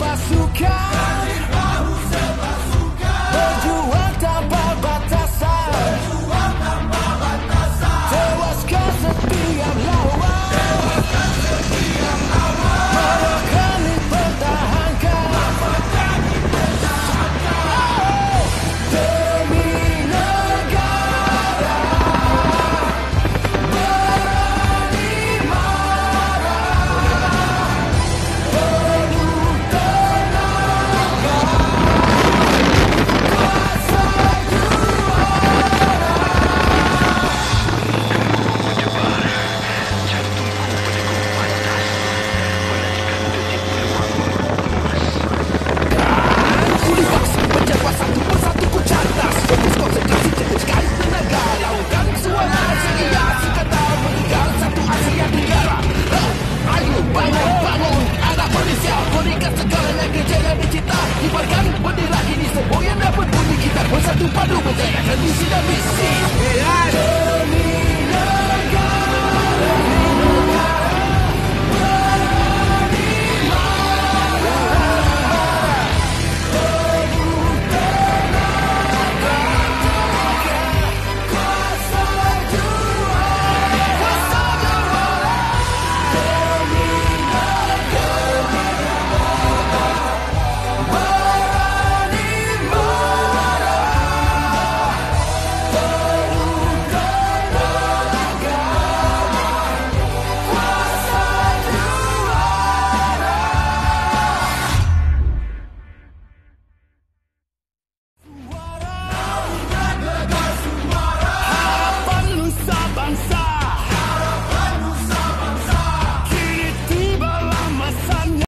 bazooka. padu padu, bo zega, ten musi da